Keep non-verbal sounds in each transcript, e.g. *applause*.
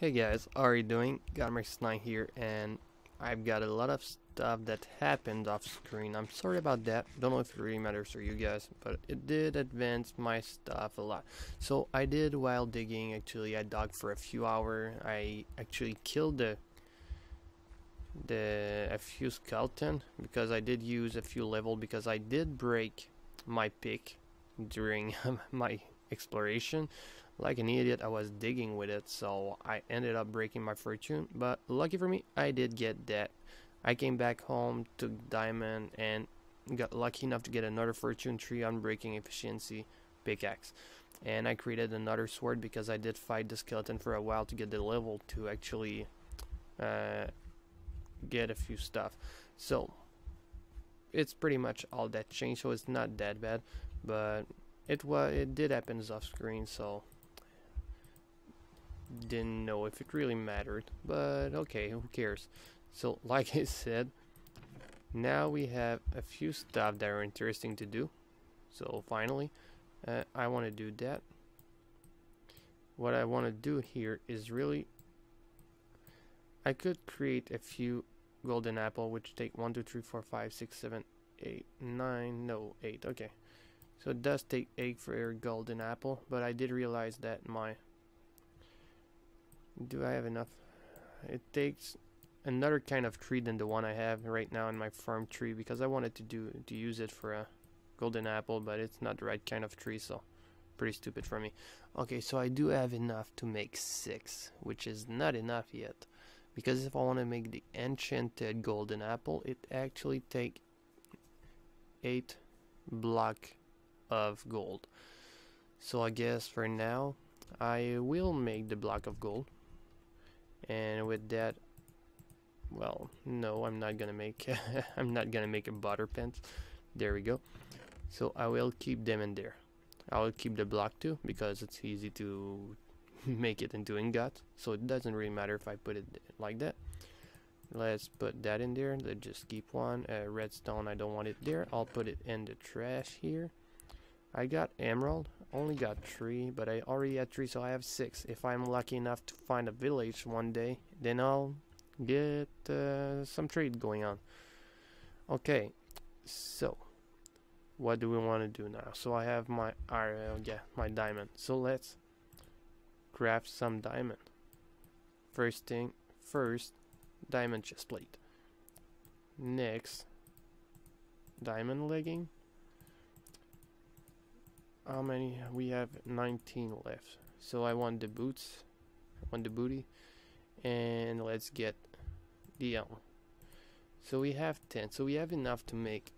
Hey guys, how are you doing? Godmer69 here and I've got a lot of stuff that happened off screen. I'm sorry about that. Don't know if it really matters for you guys, but it did advance my stuff a lot. So I did while digging actually I dug for a few hours. I actually killed the the a few skeleton because I did use a few level because I did break my pick during *laughs* my exploration. Like an idiot I was digging with it so I ended up breaking my fortune but lucky for me I did get that. I came back home took diamond and got lucky enough to get another fortune tree on breaking efficiency pickaxe. And I created another sword because I did fight the skeleton for a while to get the level to actually uh, get a few stuff. So it's pretty much all that changed so it's not that bad but it was it did happen off screen so didn't know if it really mattered but okay who cares? So *laughs* like I said now we have a few stuff that are interesting to do. So finally uh, I want to do that. What I want to do here is really I could create a few golden apple which take 1 2 3 4 5 6 7 8 9 no 8 okay so it does take 8 for a golden apple but I did realize that my do I have enough? It takes another kind of tree than the one I have right now in my farm tree because I wanted to do to use it for a golden apple, but it's not the right kind of tree, so pretty stupid for me. Okay, so I do have enough to make six, which is not enough yet. Because if I want to make the enchanted golden apple, it actually take eight block of gold. So I guess for now, I will make the block of gold. And with that well no I'm not gonna make *laughs* I'm not gonna make a butter pants there we go. So I will keep them in there. I will keep the block too because it's easy to *laughs* make it into ingot so it doesn't really matter if I put it like that. Let's put that in there. Let's just keep one. Uh, redstone I don't want it there. I'll put it in the trash here I got emerald only got three, but I already had three, so I have six. If I'm lucky enough to find a village one day, then I'll get uh, some trade going on. Okay, so what do we want to do now? So I have my iron, yeah, my diamond. So let's craft some diamond. First thing, first, diamond chest plate. Next, diamond legging how many? We have 19 left. So I want the boots I want the booty and let's get the um, so we have 10 so we have enough to make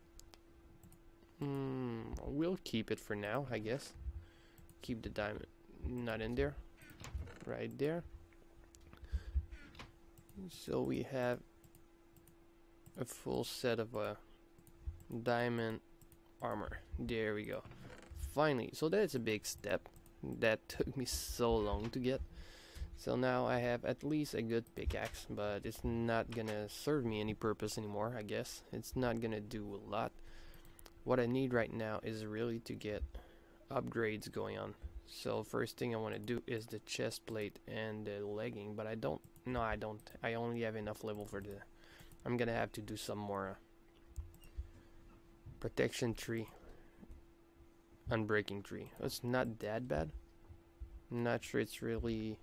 mm, we'll keep it for now I guess. Keep the diamond not in there right there. So we have a full set of a uh, diamond armor. There we go finally. So that's a big step that *laughs* took me so long to get. So now I have at least a good pickaxe but it's not gonna serve me any purpose anymore I guess. It's not gonna do a lot. What I need right now is really to get upgrades going on. So first thing I want to do is the chest plate and the legging but I don't no I don't. I only have enough level for the I'm gonna have to do some more uh, protection tree Unbreaking tree. It's not that bad. I'm not sure it's really...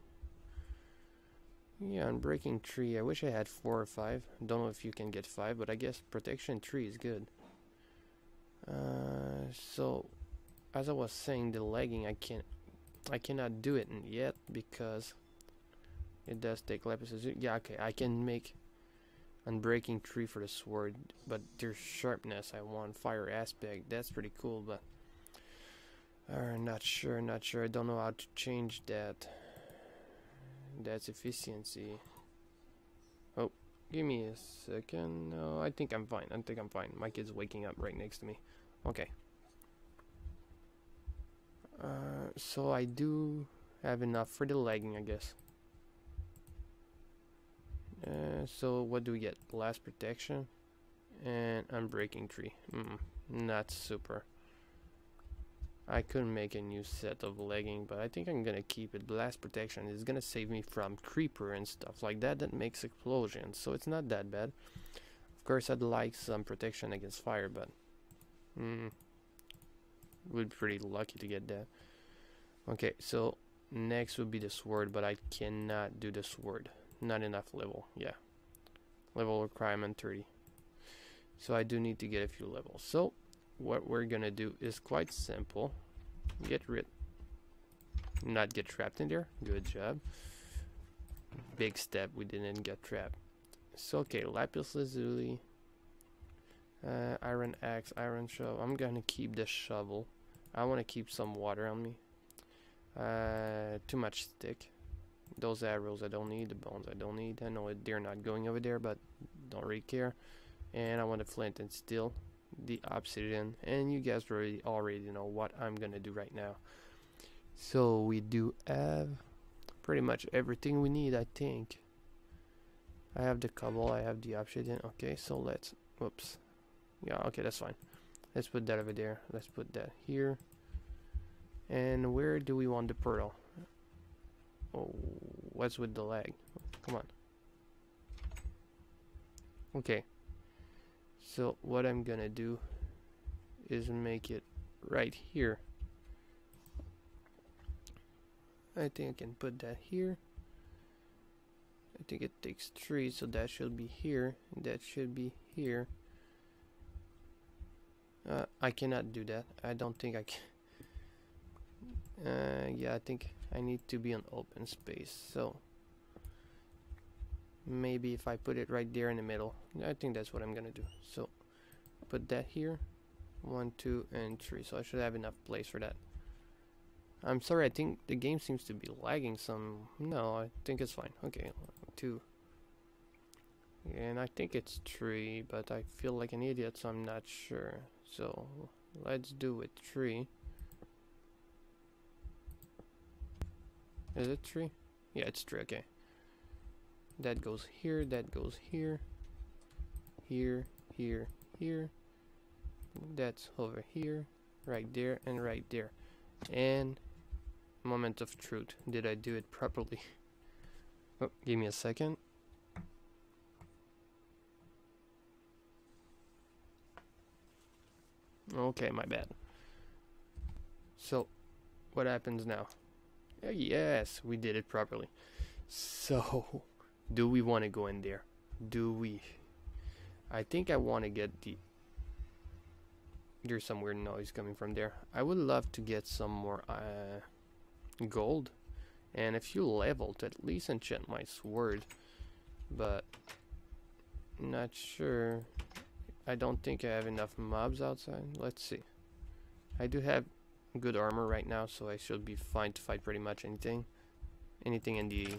Yeah, Unbreaking tree. I wish I had four or five. Don't know if you can get five, but I guess protection tree is good. Uh, so, as I was saying, the legging I can't, I cannot do it yet because it does take lapis Yeah, okay, I can make unbreaking tree for the sword, but there's sharpness. I want fire aspect. That's pretty cool, but uh, not sure, not sure. I don't know how to change that. That's efficiency. Oh, give me a second. No, I think I'm fine. I think I'm fine. My kid's waking up right next to me. Okay. Uh, so I do have enough for the legging, I guess. Uh, so what do we get? Blast protection and unbreaking tree. Mm, not super. I couldn't make a new set of legging, but I think I'm gonna keep it. Blast protection is gonna save me from creeper and stuff like that that makes explosions, so it's not that bad. Of course, I'd like some protection against fire, but mm, would be pretty lucky to get that. Okay, so next would be the sword, but I cannot do the sword. Not enough level, yeah. Level requirement 30. So I do need to get a few levels. So what we're gonna do is quite simple. Get rid not get trapped in there. Good job. Big step, we didn't get trapped. So okay, lapis lazuli. Uh, iron axe, iron shovel. I'm gonna keep the shovel. I wanna keep some water on me. Uh, too much stick. Those arrows I don't need, the bones I don't need. I know they're not going over there, but don't really care. And I want a flint and steel the obsidian and you guys already already know what I'm gonna do right now. So we do have pretty much everything we need I think. I have the cobble I have the obsidian okay so let's whoops. Yeah okay that's fine. Let's put that over there let's put that here. And where do we want the pearl? Oh what's with the lag come on. Okay so what I'm gonna do is make it right here. I think I can put that here. I think it takes three so that should be here that should be here. Uh, I cannot do that. I don't think I can. *laughs* Uh, yeah I think I need to be on open space so maybe if I put it right there in the middle. I think that's what I'm gonna do. So put that here. One two and three. So I should have enough place for that. I'm sorry I think the game seems to be lagging some. No I think it's fine. Okay two. And I think it's three but I feel like an idiot so I'm not sure. So let's do it three. Is it three? Yeah it's three okay that goes here, that goes here, here, here, here, that's over here, right there, and right there. And moment of truth, did I do it properly? *laughs* Oh, give me a second. Okay, my bad. So, what happens now? Yes, we did it properly. *laughs* So, do we want to go in there? Do we? I think I want to get the... There's some weird noise coming from there. I would love to get some more uh, gold. And a few level to at least enchant my sword. But... Not sure. I don't think I have enough mobs outside. Let's see. I do have good armor right now, so I should be fine to fight pretty much anything. Anything in the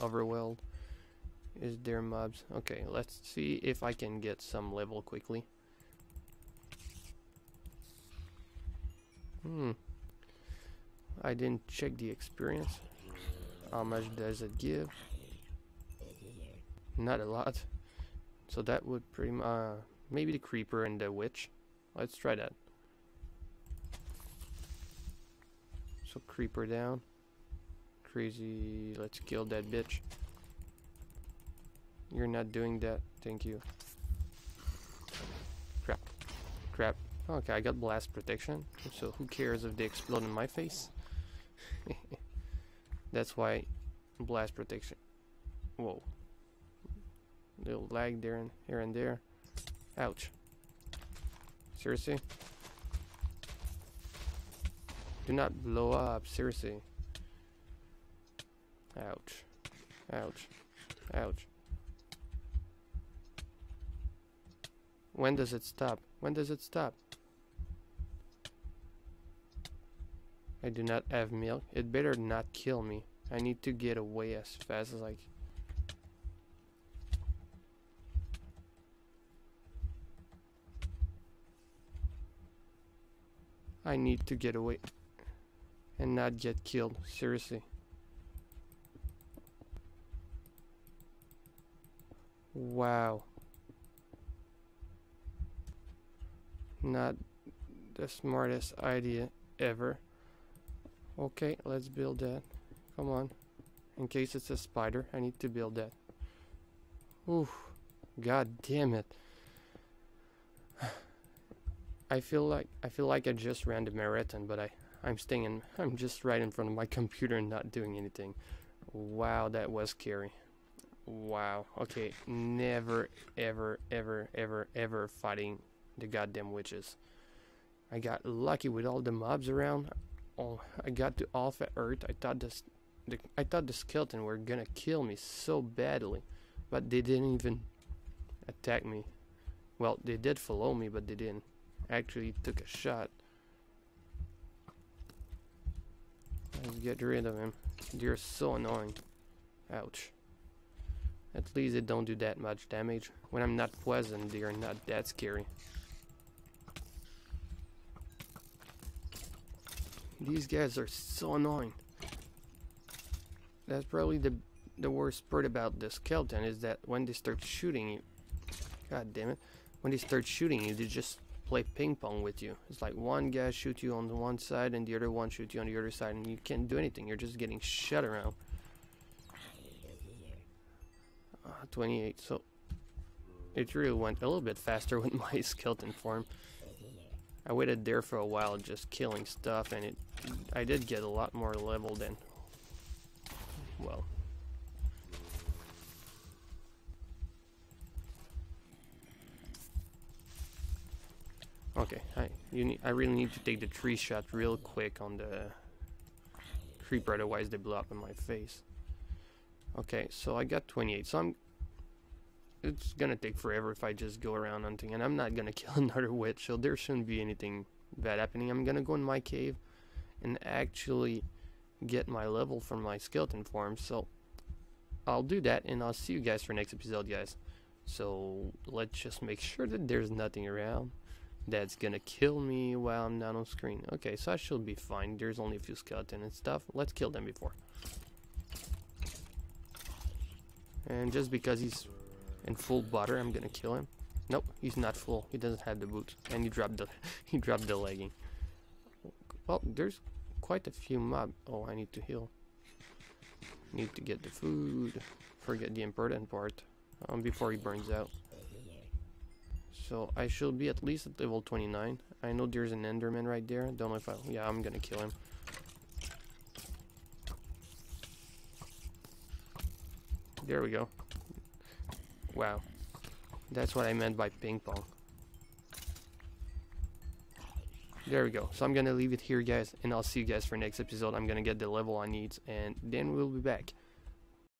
overworld. Is there mobs? Okay, let's see if I can get some level quickly. Hmm. I didn't check the experience. How much does it give? Not a lot. So that would pretty much... Uh, maybe the creeper and the witch. Let's try that. So creeper down. Crazy. Let's kill that bitch. You're not doing that. Thank you. Crap. Crap. Okay, I got blast protection. So who cares if they explode in my face? *laughs* That's why blast protection. Whoa. Little lag there and here and there. Ouch. Seriously? Do not blow up, seriously. Ouch. Ouch. Ouch. When does it stop? When does it stop? I do not have milk. It better not kill me. I need to get away as fast as I can. I need to get away and not get killed. Seriously. Wow. Not the smartest idea ever. Okay, let's build that. Come on. In case it's a spider, I need to build that. Oof. God damn it. *sighs* I feel like I feel like I just ran the marathon, but I I'm staying in *laughs* I'm just right in front of my computer and not doing anything. Wow, that was scary. Wow. Okay, never ever ever ever ever fighting the goddamn witches. I got lucky with all the mobs around. Oh, I got to Alpha Earth. I thought this the I thought the skeleton were gonna kill me so badly, but they didn't even attack me. Well, they did follow me, but they didn't actually took a shot. Let's get rid of him. They're so annoying. Ouch. At least they don't do that much damage. When I'm not poisoned, they are not that scary. These guys are so annoying. That's probably the the worst part about the skeleton is that when they start shooting you, god damn it, when they start shooting you, they just play ping pong with you. It's like one guy shoots you on the one side and the other one shoots you on the other side, and you can't do anything. You're just getting shut around. Uh, 28. So it really went a little bit faster *laughs* with my skeleton form. I waited there for a while just killing stuff and it I did get a lot more leveled in. well Okay, I you need I really need to take the tree shot real quick on the creeper otherwise they blow up in my face. Okay, so I got 28. So I'm it's gonna take forever if I just go around hunting, and I'm not gonna *laughs* kill another witch, so there shouldn't be anything bad happening. I'm gonna go in my cave and actually get my level from my skeleton form, so I'll do that, and I'll see you guys for next episode, guys. So let's just make sure that there's nothing around that's gonna kill me while I'm not on screen. Okay, so I should be fine. There's only a few skeleton and stuff. Let's kill them before. And just because he's in full butter, I'm gonna kill him. Nope, he's not full. He doesn't have the boots, and he dropped the *laughs* he dropped the legging. Well, there's quite a few mob. Oh, I need to heal. Need to get the food. Forget the important part um, before he burns out. So I should be at least at level 29. I know there's an Enderman right there. Don't know if I. Yeah, I'm gonna kill him. There we go. Wow. That's what I meant by ping pong. There we go. So I'm gonna leave it here guys and I'll see you guys for next episode. I'm gonna get the level I need and then we'll be back.